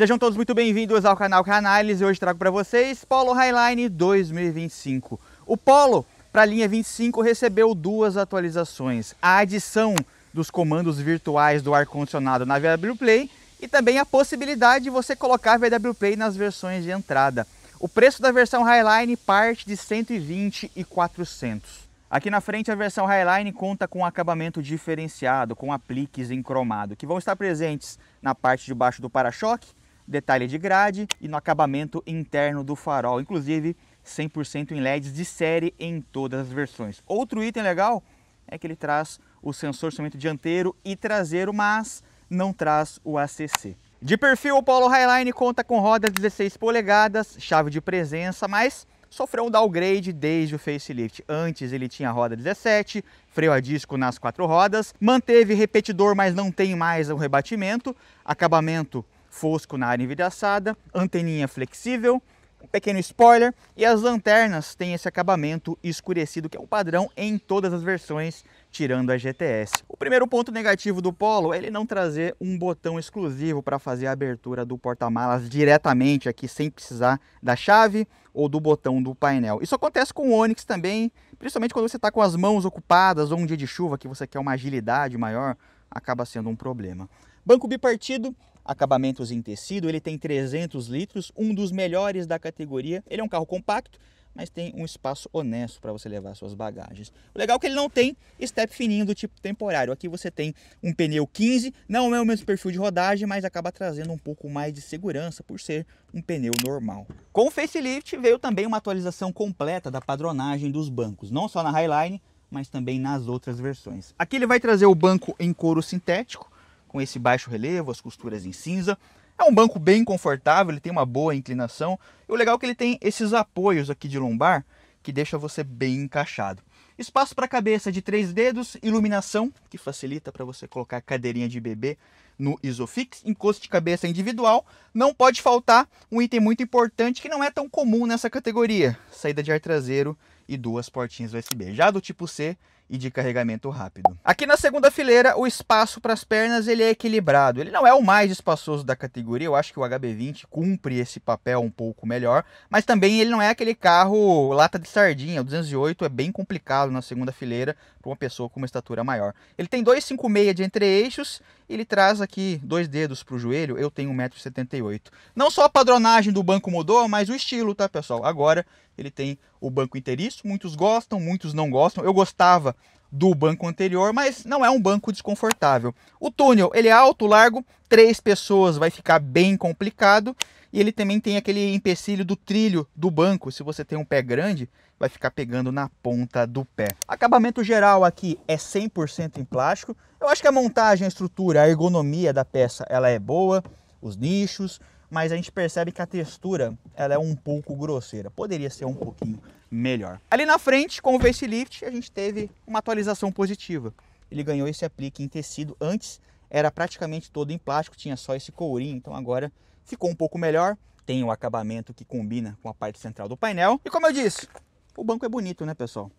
Sejam todos muito bem-vindos ao canal Canales e hoje trago para vocês Polo Highline 2025. O Polo para a linha 25 recebeu duas atualizações, a adição dos comandos virtuais do ar-condicionado na VW Play e também a possibilidade de você colocar a VW Play nas versões de entrada. O preço da versão Highline parte de 120 e 400. Aqui na frente a versão Highline conta com acabamento diferenciado, com apliques em cromado, que vão estar presentes na parte de baixo do para-choque, detalhe de grade e no acabamento interno do farol, inclusive 100% em LEDs de série em todas as versões. Outro item legal é que ele traz o sensor de instrumento dianteiro e traseiro, mas não traz o ACC. De perfil, o Polo Highline conta com rodas 16 polegadas, chave de presença, mas sofreu um downgrade desde o facelift. Antes ele tinha roda 17, freio a disco nas quatro rodas, manteve repetidor, mas não tem mais o rebatimento, acabamento fosco na área envidraçada, anteninha flexível, um pequeno spoiler e as lanternas têm esse acabamento escurecido que é um padrão em todas as versões tirando a GTS. O primeiro ponto negativo do Polo é ele não trazer um botão exclusivo para fazer a abertura do porta-malas diretamente aqui sem precisar da chave ou do botão do painel. Isso acontece com o Onix também, principalmente quando você está com as mãos ocupadas ou um dia de chuva que você quer uma agilidade maior, acaba sendo um problema. Banco bipartido, acabamentos em tecido, ele tem 300 litros, um dos melhores da categoria. Ele é um carro compacto, mas tem um espaço honesto para você levar suas bagagens. O legal é que ele não tem step fininho do tipo temporário. Aqui você tem um pneu 15, não é o mesmo perfil de rodagem, mas acaba trazendo um pouco mais de segurança por ser um pneu normal. Com o facelift veio também uma atualização completa da padronagem dos bancos, não só na Highline, mas também nas outras versões. Aqui ele vai trazer o banco em couro sintético, com esse baixo relevo, as costuras em cinza. É um banco bem confortável, ele tem uma boa inclinação. E o legal é que ele tem esses apoios aqui de lombar que deixa você bem encaixado. Espaço para cabeça de três dedos, iluminação, que facilita para você colocar a cadeirinha de bebê no Isofix, encosto de cabeça individual. Não pode faltar um item muito importante que não é tão comum nessa categoria, saída de ar traseiro e duas portinhas USB. Já do tipo C e de carregamento rápido. Aqui na segunda fileira, o espaço para as pernas ele é equilibrado. Ele não é o mais espaçoso da categoria, eu acho que o HB20 cumpre esse papel um pouco melhor, mas também ele não é aquele carro lata de sardinha. O 208 é bem complicado na segunda fileira para uma pessoa com uma estatura maior. Ele tem 256 de entre-eixos, ele traz aqui dois dedos para o joelho, eu tenho 1,78m. Não só a padronagem do banco mudou, mas o estilo, tá pessoal? Agora ele tem o banco inteiriço, muitos gostam, muitos não gostam. Eu gostava do banco anterior, mas não é um banco desconfortável. O túnel, ele é alto, largo, três pessoas vai ficar bem complicado. E ele também tem aquele empecilho do trilho do banco. Se você tem um pé grande, vai ficar pegando na ponta do pé. Acabamento geral aqui é 100% em plástico. Eu acho que a montagem, a estrutura, a ergonomia da peça, ela é boa. Os nichos, mas a gente percebe que a textura ela é um pouco grosseira. Poderia ser um pouquinho melhor. Ali na frente, com o facelift, a gente teve uma atualização positiva. Ele ganhou esse aplique em tecido. Antes era praticamente todo em plástico, tinha só esse courinho, então agora ficou um pouco melhor. Tem o acabamento que combina com a parte central do painel. E como eu disse, o banco é bonito, né, pessoal?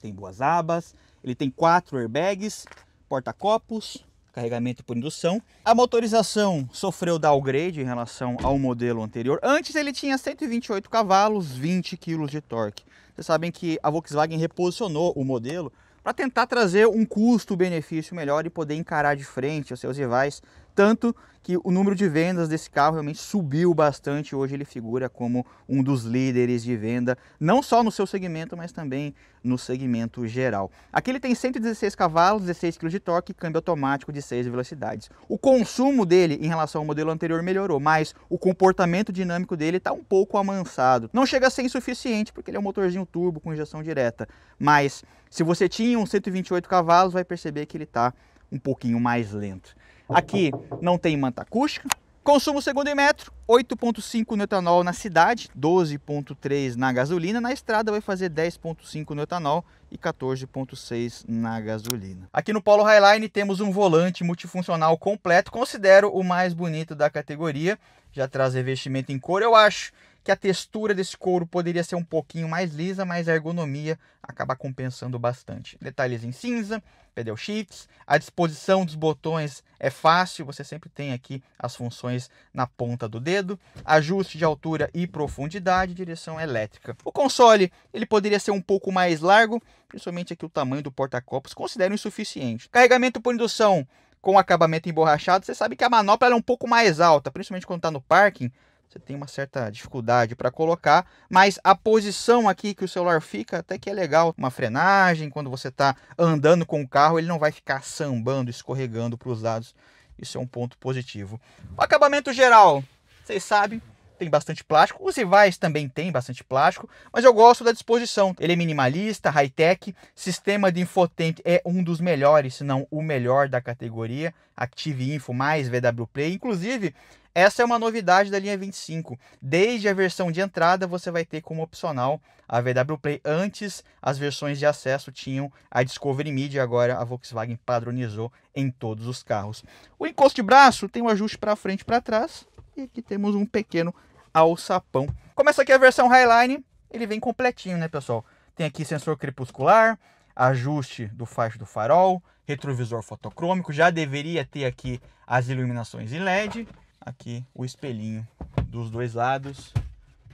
Tem boas abas, ele tem quatro airbags, porta-copos, carregamento por indução. A motorização sofreu downgrade em relação ao modelo anterior. Antes ele tinha 128 cavalos, 20 kg de torque. Vocês sabem que a Volkswagen reposicionou o modelo para tentar trazer um custo-benefício melhor e poder encarar de frente os seus rivais tanto que o número de vendas desse carro realmente subiu bastante. Hoje ele figura como um dos líderes de venda, não só no seu segmento, mas também no segmento geral. Aqui ele tem 116 cavalos, 16 kg de torque câmbio automático de 6 velocidades. O consumo dele em relação ao modelo anterior melhorou, mas o comportamento dinâmico dele está um pouco amansado. Não chega a ser insuficiente, porque ele é um motorzinho turbo com injeção direta, mas se você tinha um 128 cavalos, vai perceber que ele está um pouquinho mais lento. Aqui não tem manta acústica. Consumo segundo em metro, 8.5 no etanol na cidade, 12.3 na gasolina. Na estrada vai fazer 10.5 no etanol e 14.6 na gasolina. Aqui no Polo Highline temos um volante multifuncional completo, considero o mais bonito da categoria. Já traz revestimento em cor, eu acho que a textura desse couro poderia ser um pouquinho mais lisa, mas a ergonomia acaba compensando bastante. Detalhes em cinza, pedal shifts, a disposição dos botões é fácil, você sempre tem aqui as funções na ponta do dedo, ajuste de altura e profundidade, direção elétrica. O console, ele poderia ser um pouco mais largo, principalmente aqui o tamanho do porta-copos, considero insuficiente. Carregamento por indução com acabamento emborrachado, você sabe que a manopla é um pouco mais alta, principalmente quando está no parking, você tem uma certa dificuldade para colocar, mas a posição aqui que o celular fica até que é legal. Uma frenagem, quando você está andando com o carro, ele não vai ficar sambando, escorregando para os lados. Isso é um ponto positivo. O acabamento geral, vocês sabem, tem bastante plástico. Os rivais também tem bastante plástico, mas eu gosto da disposição. Ele é minimalista, high-tech, sistema de infotainment é um dos melhores, se não o melhor da categoria. Active Info mais VW Play. Inclusive, essa é uma novidade da linha 25. Desde a versão de entrada, você vai ter como opcional a VW Play. Antes, as versões de acesso tinham a Discovery Media, agora a Volkswagen padronizou em todos os carros. O encosto de braço tem um ajuste para frente e para trás. E aqui temos um pequeno alçapão. Começa aqui a versão Highline, ele vem completinho, né, pessoal? Tem aqui sensor crepuscular, ajuste do faixa do farol, retrovisor fotocrômico, já deveria ter aqui as iluminações em LED aqui o espelhinho dos dois lados.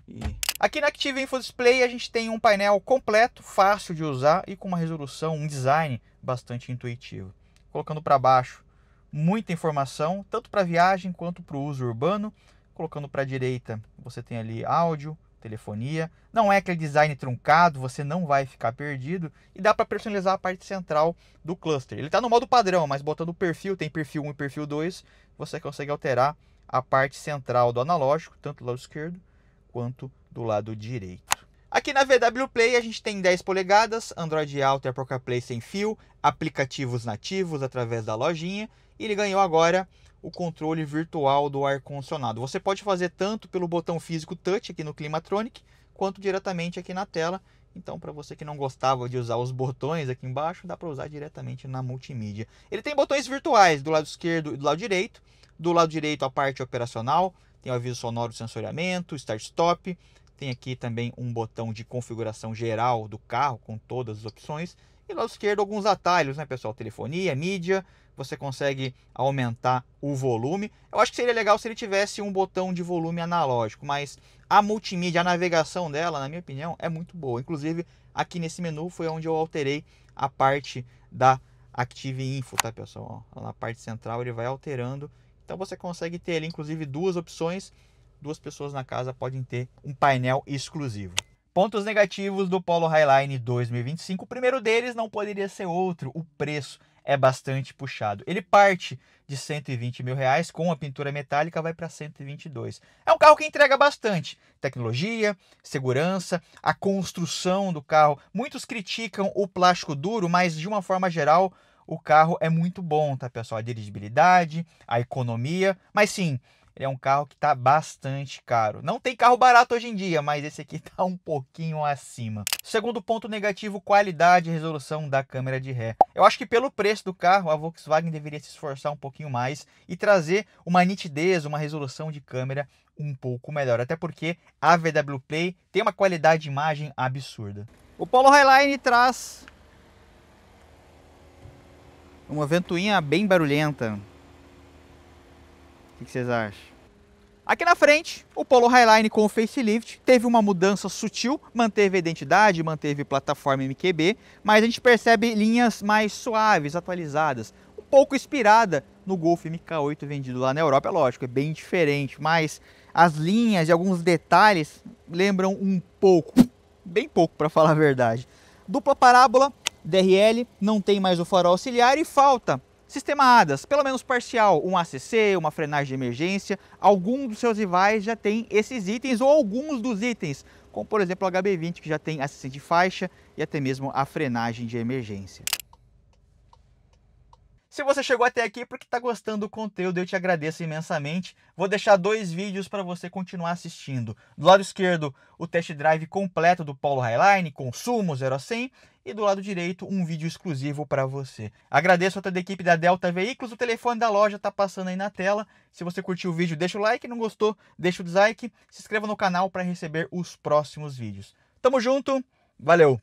E... Aqui na Active Info Display a gente tem um painel completo, fácil de usar e com uma resolução, um design bastante intuitivo. Colocando para baixo muita informação, tanto para viagem quanto para o uso urbano. Colocando para a direita, você tem ali áudio, telefonia. Não é aquele design truncado, você não vai ficar perdido. E dá para personalizar a parte central do cluster. Ele está no modo padrão, mas botando o perfil, tem perfil 1 e perfil 2, você consegue alterar a parte central do analógico, tanto do lado esquerdo quanto do lado direito. Aqui na VW Play a gente tem 10 polegadas, Android Auto e Apple CarPlay sem fio, aplicativos nativos através da lojinha e ele ganhou agora o controle virtual do ar-condicionado. Você pode fazer tanto pelo botão físico touch aqui no Climatronic, quanto diretamente aqui na tela. Então, para você que não gostava de usar os botões aqui embaixo, dá para usar diretamente na multimídia. Ele tem botões virtuais do lado esquerdo e do lado direito. Do lado direito, a parte operacional, tem o aviso sonoro sensoriamento, start-stop. Tem aqui também um botão de configuração geral do carro com todas as opções. E do lado esquerdo, alguns atalhos, né, pessoal? Telefonia, mídia. Você consegue aumentar o volume. Eu acho que seria legal se ele tivesse um botão de volume analógico, mas a multimídia, a navegação dela, na minha opinião, é muito boa. Inclusive, aqui nesse menu foi onde eu alterei a parte da Active Info, tá, pessoal? Ó, na parte central ele vai alterando então você consegue ter ali, inclusive, duas opções. Duas pessoas na casa podem ter um painel exclusivo. Pontos negativos do Polo Highline 2025. O primeiro deles não poderia ser outro. O preço é bastante puxado. Ele parte de 120 mil reais com a pintura metálica vai para 122. É um carro que entrega bastante tecnologia, segurança, a construção do carro. Muitos criticam o plástico duro, mas de uma forma geral o carro é muito bom, tá pessoal? A dirigibilidade, a economia, mas sim, ele é um carro que está bastante caro. Não tem carro barato hoje em dia, mas esse aqui está um pouquinho acima. Segundo ponto negativo, qualidade e resolução da câmera de ré. Eu acho que pelo preço do carro, a Volkswagen deveria se esforçar um pouquinho mais e trazer uma nitidez, uma resolução de câmera um pouco melhor. Até porque a VW Play tem uma qualidade de imagem absurda. O Polo Highline traz uma ventoinha bem barulhenta. O que vocês acham? Aqui na frente, o Polo Highline com o facelift teve uma mudança sutil, manteve a identidade, manteve plataforma MQB, mas a gente percebe linhas mais suaves, atualizadas, um pouco inspirada no Golf MK8 vendido lá na Europa, é lógico, é bem diferente, mas as linhas e alguns detalhes lembram um pouco, bem pouco para falar a verdade. Dupla parábola, DRL, não tem mais o farol auxiliar e falta sistema ADAS, pelo menos parcial, um ACC, uma frenagem de emergência. Alguns dos seus rivais já tem esses itens ou alguns dos itens, como por exemplo o HB20 que já tem assistente de faixa e até mesmo a frenagem de emergência. Se você chegou até aqui é porque está gostando do conteúdo, eu te agradeço imensamente. Vou deixar dois vídeos para você continuar assistindo. Do lado esquerdo, o test drive completo do Polo Highline, consumo 0 a 100, e do lado direito, um vídeo exclusivo para você. Agradeço a toda a equipe da Delta Veículos, o telefone da loja está passando aí na tela. Se você curtiu o vídeo, deixa o like, não gostou, deixa o dislike, se inscreva no canal para receber os próximos vídeos. Tamo junto, valeu!